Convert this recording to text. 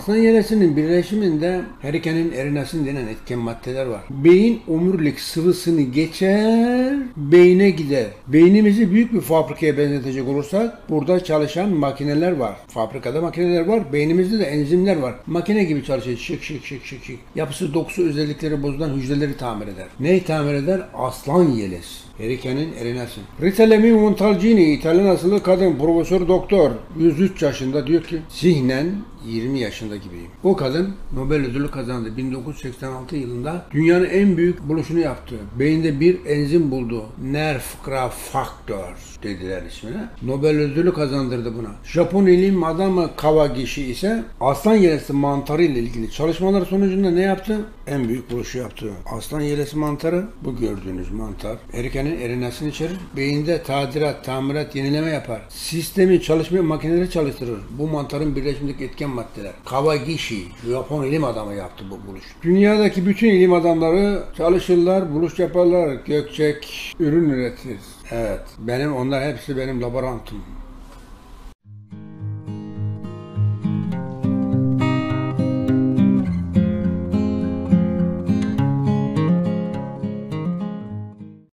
Aslan yelesinin birleşiminde herikenin erinasin denen etken maddeler var. Beyin omurilik sıvısını geçer, beyne gider. Beynimizi büyük bir fabrikaya benzetecek olursak burada çalışan makineler var. Fabrikada makineler var. Beynimizde de enzimler var. Makine gibi çalışıyor. Şık şık şık şık şık. Yapısı dokusu özellikleri bozulan hücreleri tamir eder. Neyi tamir eder? Aslan yelesi. Erikenin erinası. Rita Levi Montalcini, İtalyan asıllı kadın, profesör doktor, 103 yaşında diyor ki zihnen 20 yaşında gibiyim. O kadın Nobel ödülü kazandı 1986 yılında. Dünyanın en büyük buluşunu yaptı. Beyinde bir enzim buldu. Nerve Factor dediler ismine. Nobel ödülü kazandırdı buna. Japon ilim adamı Kawagishi ise aslan yelesi mantarı ile ilgili çalışmalar sonucunda ne yaptı? En büyük buluşu yaptı. Aslan yelesi mantarı bu gördüğünüz mantar. Erikenin erinasını içerir. Beyinde tadilat, tamirat, yenileme yapar. Sistemi çalışmaya makineleri çalıştırır. Bu mantarın birleşimindeki etken maddeler. Kawagishi, Japon ilim adamı yaptı bu buluş. Dünyadaki bütün ilim adamları çalışırlar, buluş yaparlar, gökçek, ürün üretir. Evet, benim onlar hepsi benim laborantım.